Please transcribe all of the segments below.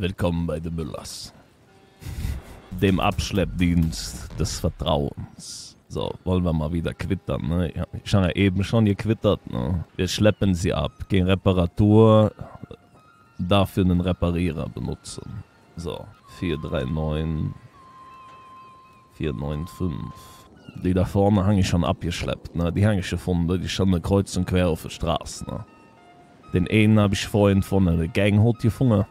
Willkommen bei den Müllers. Dem Abschleppdienst des Vertrauens. So, wollen wir mal wieder quittern, ne? Ich habe ja eben schon gequittert, ne? Wir schleppen sie ab, gehen Reparatur, dafür einen Reparierer benutzen. So, 439, 495. Die da vorne habe ich schon abgeschleppt, ne? Die habe ich gefunden, die standen kreuz und quer auf der Straße, ne? Den einen habe ich vorhin von einer Gang gefunden.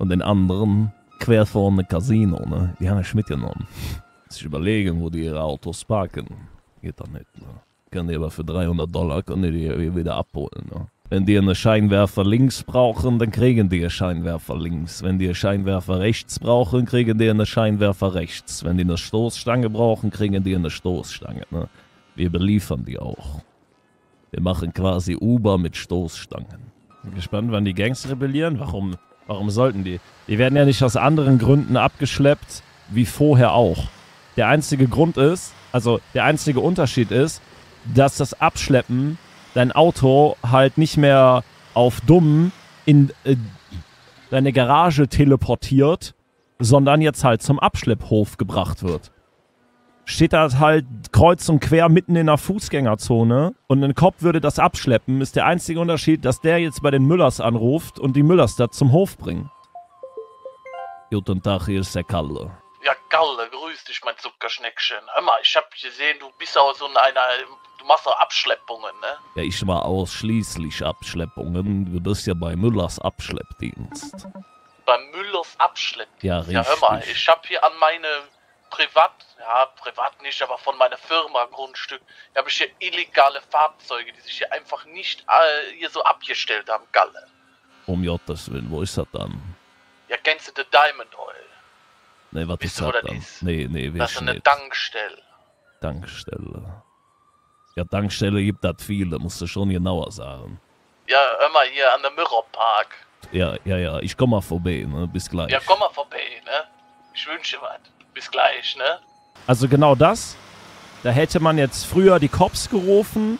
Und den anderen quer vor einem Casino, ne? Die haben ich mitgenommen. Sich überlegen, wo die ihre Autos parken. Geht doch nicht, ne? Können die aber für 300 Dollar können die die wieder abholen, ne? Wenn die einen Scheinwerfer links brauchen, dann kriegen die einen Scheinwerfer links. Wenn die einen Scheinwerfer rechts brauchen, kriegen die einen Scheinwerfer rechts. Wenn die eine Stoßstange brauchen, kriegen die eine Stoßstange, ne? Wir beliefern die auch. Wir machen quasi Uber mit Stoßstangen. Bin gespannt, wann die Gangs rebellieren. Warum, warum sollten die? Die werden ja nicht aus anderen Gründen abgeschleppt, wie vorher auch. Der einzige Grund ist, also der einzige Unterschied ist, dass das Abschleppen dein Auto halt nicht mehr auf dumm in äh, deine Garage teleportiert, sondern jetzt halt zum Abschlepphof gebracht wird steht da halt kreuz und quer mitten in der Fußgängerzone und ein Kopf würde das abschleppen, ist der einzige Unterschied, dass der jetzt bei den Müllers anruft und die Müllers da zum Hof bringen. Guten Tag, hier ist der Kalle. Ja, Galle, grüß dich, mein Zuckerschneckchen. Hör mal, ich hab gesehen, du bist auch so in einer. Du machst auch Abschleppungen, ne? Ja, ich war ausschließlich Abschleppungen. Du bist ja bei Müllers Abschleppdienst. Bei Müllers Abschleppdienst. Ja, richtig. Ja, hör mal, ich hab hier an meine Privat, ja, privat nicht, aber von meiner Firma Grundstück, habe ich hier illegale Fahrzeuge, die sich hier einfach nicht äh, hier so abgestellt haben, Galle. Um Gottes Willen, wo ist das dann? Ja, kennst du den Diamond Oil? Nee, was ist das dann? ist? Nee, nee, Das ist eine nicht. Tankstelle. Tankstelle. Ja, Tankstelle gibt das viele, musst du schon genauer sagen. Ja, hör mal hier an der Mirror Park. Ja, ja, ja, ich komm mal vorbei, ne? Bis gleich. Ja, komm mal vorbei, ne? Ich wünsche was. Bis gleich, ne? Also genau das. Da hätte man jetzt früher die Cops gerufen,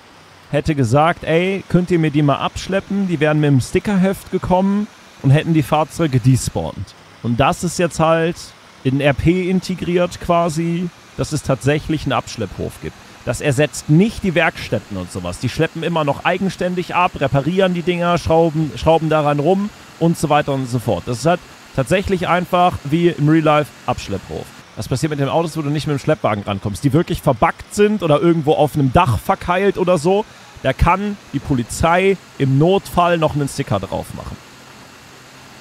hätte gesagt, ey, könnt ihr mir die mal abschleppen? Die wären mit dem Stickerheft gekommen und hätten die Fahrzeuge despawned. Und das ist jetzt halt in RP integriert quasi, dass es tatsächlich einen Abschlepphof gibt. Das ersetzt nicht die Werkstätten und sowas. Die schleppen immer noch eigenständig ab, reparieren die Dinger, schrauben, schrauben daran rum und so weiter und so fort. Das ist halt tatsächlich einfach wie im Real Life Abschlepphof. Was passiert mit den Autos, wo du nicht mit dem Schleppwagen rankommst? Die wirklich verbackt sind oder irgendwo auf einem Dach verkeilt oder so? Da kann die Polizei im Notfall noch einen Sticker drauf machen.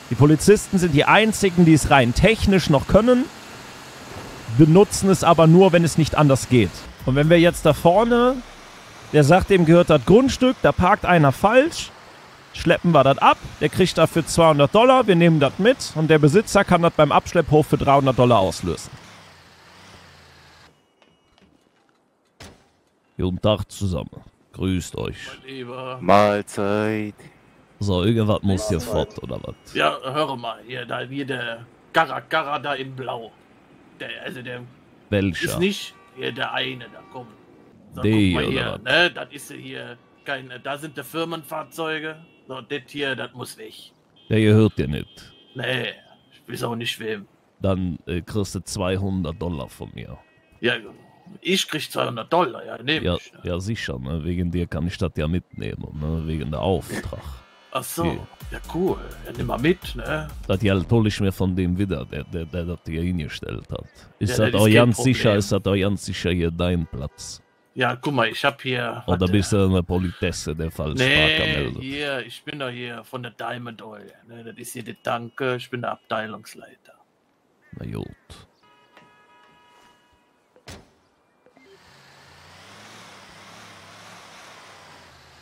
Die Polizisten sind die einzigen, die es rein technisch noch können, benutzen es aber nur, wenn es nicht anders geht. Und wenn wir jetzt da vorne, der sagt, dem gehört das Grundstück, da parkt einer falsch, schleppen wir das ab, der kriegt dafür 200 Dollar, wir nehmen das mit und der Besitzer kann das beim Abschlepphof für 300 Dollar auslösen. Guten Tag zusammen. Grüßt euch. Lieber. Mahlzeit. So, irgendwas muss hier fort, oder was? Ja, hör mal, hier, da, hier der Garra Garra da in Blau. Der, also der Welcher? ist nicht hier der eine, da komm. So, Die, guck mal hier, oder ne, das ist hier kein, da sind die Firmenfahrzeuge. So, das hier, das muss weg. Der gehört dir nicht. Nee, ich weiß auch nicht wem. Dann äh, kriegst du 200 Dollar von mir. Ja, ich krieg 200 Dollar, ja, nehm Ja, ich. ja sicher, ne? wegen dir kann ich das ja mitnehmen, ne? wegen der Auftrag. Ach so, Okay. ja cool. Ja, nimm mal mit, ne? Das Geld hol ich mir von dem wieder, der, der, der das hier hingestellt hat. Ist Ja, das auch ganz sicher, Problem. ist das auch ganz sicher hier dein Platz? Ja, guck mal, ich hab hier. Oder warte. bist du eine Politesse, der falsch Nee, hier, ich bin doch hier von der Diamond Oil. Ne, das ist hier die Tanke, ich bin der Abteilungsleiter. Na gut.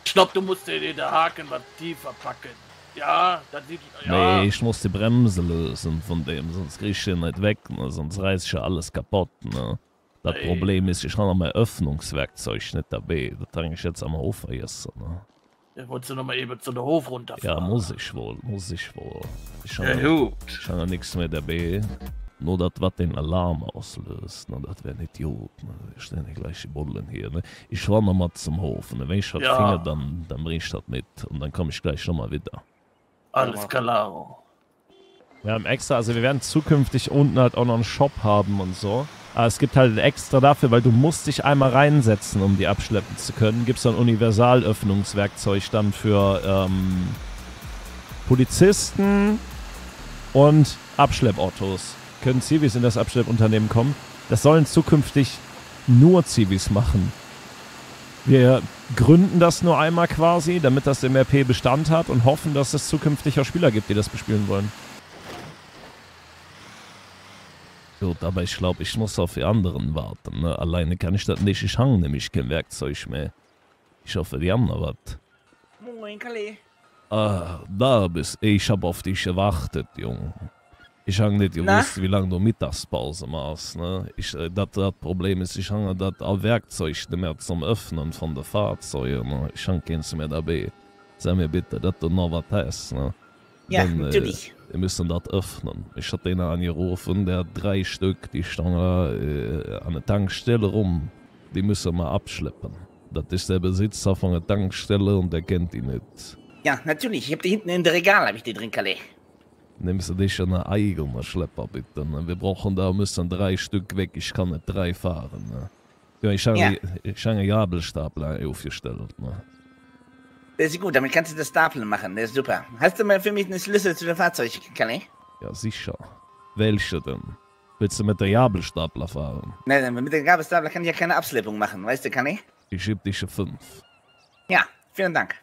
Ich glaub, du musst dir den Haken was tiefer packen. Ja, das sieht. Ja, Nee, ich muss die Bremse lösen von dem, sonst krieg ich den nicht weg, ne? sonst reiß ich ja alles kaputt. Ne? Das Ey. Problem ist, ich habe noch mein Öffnungswerkzeug nicht dabei. Das trage ich jetzt am Hof vergessen. Ne? ja, wolltest du noch mal eben zu der Hof Ja, runterfahren? muss ich wohl, muss ich wohl. Ich Ja, habe gut. ich habe nichts mehr dabei. Nur das, was den Alarm auslöst, ne? das wäre nicht gut. Ne? Ich stelle nicht gleich die Bullen hier. Ne? Ich fahre noch mal zum Hof. Ne? Wenn ich was Ja. finde, dann, dann bring ich das mit. Und dann komme ich gleich noch mal wieder. Alles klar. Wir haben extra, also wir werden zukünftig unten halt auch noch einen Shop haben und so. Aber es gibt halt extra dafür, weil du musst dich einmal reinsetzen, um die abschleppen zu können. Gibt es ein Universalöffnungswerkzeug dann für ähm, Polizisten und Abschleppautos. Können Zivis in das Abschleppunternehmen kommen? Das sollen zukünftig nur Zivis machen. Wir gründen das nur einmal quasi, damit das im RP Bestand hat und hoffen, dass es zukünftig auch Spieler gibt, die das bespielen wollen. Gut, aber ich glaube, ich muss auf die anderen warten. Ne? Alleine kann ich das nicht. Ich hang nämlich kein Werkzeug mehr. Ich hoffe, die haben noch was. Moin, Kalle. Ah, da bist Ich hab auf dich gewartet, Junge. Ich hang nicht gewusst, wie lange du Mittagspause machst. Ne? Ich, äh, das, das Problem ist, ich hange das Werkzeug nicht mehr zum Öffnen von der Fahrzeuge. Ne? Ich hang keins mehr dabei. Sag mir bitte, dass du noch was hast. Ne? Ja, Dann, äh, natürlich. Wir müssen das öffnen. Ich hatte ihn angerufen, der hat drei Stück, die stehen äh, an der Tankstelle rum. Die müssen wir abschleppen. Das ist der Besitzer von der Tankstelle und der kennt ihn nicht. Ja, natürlich. Ich hab die hinten in der Regal, hab ich die drin, Kalle. Nimmst du dich einen eigenen Schlepper bitte. Ne? Wir brauchen da müssen drei Stück weg. Ich kann nicht drei fahren. Ne? Ja, ich habe Ja. ich einen Gabelstapler aufgestellt. Ne? Das ist gut, damit kannst du das Stapeln machen. Das ist super. Hast du mal für mich einen Schlüssel zu dem Fahrzeug, Kalle? Ja, sicher. Welche denn? Willst du mit der Gabelstapler fahren? Nein, nein, mit dem Gabelstapler kann ich ja keine Abschleppung machen, weißt du, Kalle? Ich gebe dich fünf. Ja, vielen Dank.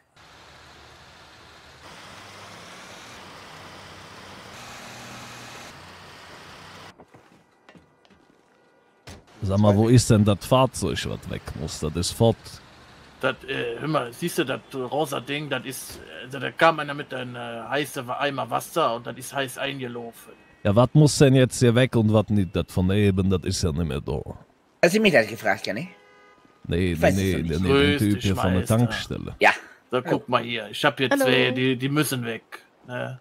Sag mal, wo ist denn das Fahrzeug, was weg muss? Das ist fort. Das, äh, hör mal, siehst du, das rosa Ding, das ist, also da kam einer mit einem äh, heißen Eimer Wasser und das ist heiß eingelaufen. Ja, was muss denn jetzt hier weg und was nicht? Das von eben, das ist ja nicht mehr da. Hast du mich das gefragt, Kalle? Nee, nee, nee, doch nee, nicht. nee, den Typ hier von der. Tankstelle. Ja. So, guck mal hier, ich hab hier Hallo. zwei, die, die müssen weg. Ne?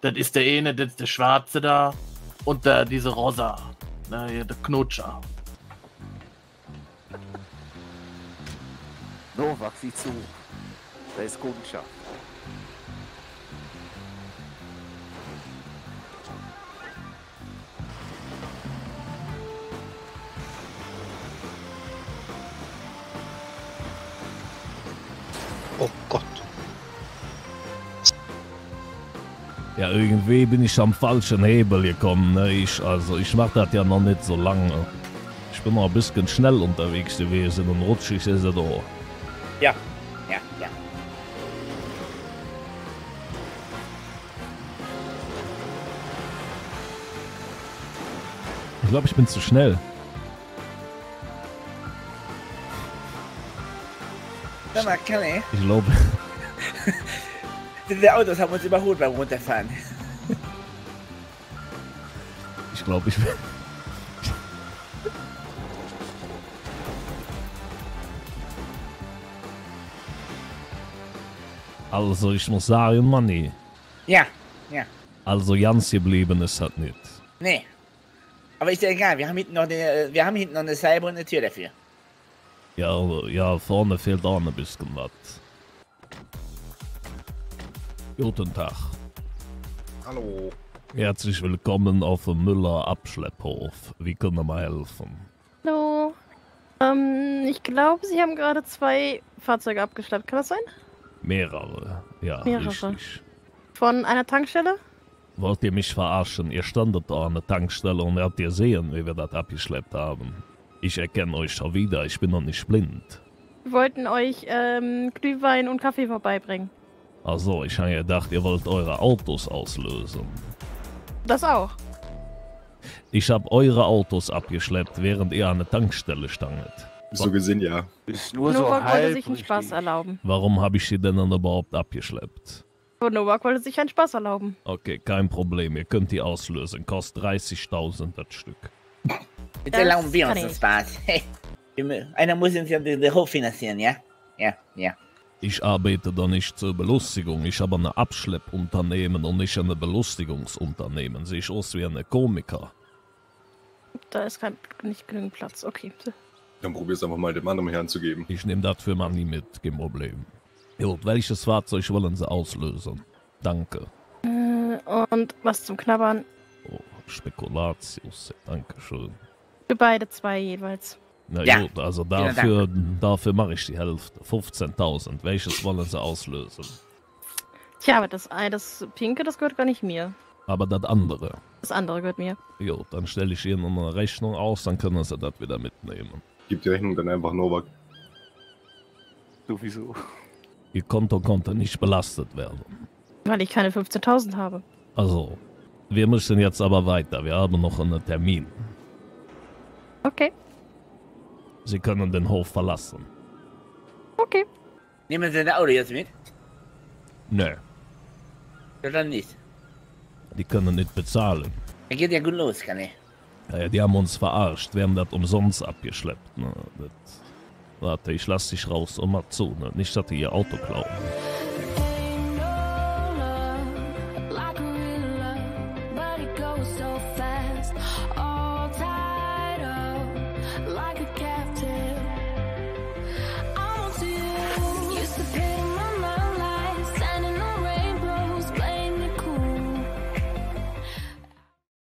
Das ist der eine, das ist der Schwarze da und der, diese Rosa, ne, der Knutscher. Novak, sieh zu. Da ist Kundschaft. Oh Gott. Ja, irgendwie bin ich am falschen Hebel gekommen. Ne? Ich, also, ich mach das ja noch nicht so lange. Ich bin noch ein bisschen schnell unterwegs gewesen und rutschig ist er da. Ja. Ja, ja. Ich glaube, ich bin zu schnell. Sag mal, Kalle, Ich glaube, diese Autos haben uns überholt beim Runterfahren. ich glaube, ich bin. Also, ich muss sagen, Manni. Ja, ja. Also, ganz geblieben ist das nicht. Nee. Aber ist ja egal, wir haben hinten noch eine, wir haben hinten noch eine Scheibe und eine Tür dafür. Ja, ja, vorne fehlt auch ein bisschen was. Guten Tag. Hallo. Herzlich willkommen auf dem Müller Abschlepphof. Wie können wir helfen? Hallo. Ähm, ich glaube, Sie haben gerade zwei Fahrzeuge abgeschleppt. Kann das sein? Mehrere. Ja, Mehrere. richtig. Von einer Tankstelle? Wollt ihr mich verarschen? Ihr standet da an der Tankstelle und habt ihr sehen, wie wir das abgeschleppt haben. Ich erkenne euch schon wieder, ich bin noch nicht blind. Wir wollten euch ähm, Glühwein und Kaffee vorbeibringen. Also, ich habe gedacht, ihr wollt eure Autos auslösen. Das auch. Ich habe eure Autos abgeschleppt, während ihr an der Tankstelle standet. So gesehen, ja. Ist nur Novak so wollte halb sich einen Spaß erlauben. Warum habe ich sie denn dann überhaupt abgeschleppt? Novak wollte sich einen Spaß erlauben. Okay, kein Problem, ihr könnt die auslösen. Kostet 30.000 das Stück. Jetzt Das erlauben wir uns ich. Spaß. Einer muss uns ja den, den Hof finanzieren, ja? Ja, ja. Ich arbeite da nicht zur Belustigung. Ich habe ein Abschleppunternehmen und nicht ein Belustigungsunternehmen. Sehe ich aus wie ein Komiker. Da ist kein, nicht genügend Platz. Okay. Dann probier's einfach mal dem anderen Herrn zu geben. Ich nehme das für Money mit, kein Problem. Gut, welches Fahrzeug wollen Sie auslösen? Danke. Äh, und was zum Knabbern. Oh, Spekulatius, Dankeschön. Für beide zwei jeweils. Na Ja. gut, also dafür, dafür mache ich die Hälfte. 15.000. Welches wollen sie auslösen? Tja, aber das, Ei, das Pinke, das gehört gar nicht mir. Aber das andere. Das andere gehört mir. Jo, dann stelle ich ihnen eine Rechnung aus, dann können sie das wieder mitnehmen. Gib die Rechnung dann einfach Novak. Sowieso. Ihr Konto konnte nicht belastet werden. Weil ich keine 15.000 habe. Also, wir müssen jetzt aber weiter. Wir haben noch einen Termin. Okay, Sie können den Hof verlassen. okay. Nehmen Sie das Auto jetzt mit? Nö, Oder nicht? die können nicht bezahlen. Er geht ja gut los, kann ich. Ja, ja, die haben uns verarscht. Wir haben das umsonst abgeschleppt. Ne? Das, warte, ich lass dich raus und mal zu. Ne? Nicht, dass die ihr Auto klauen.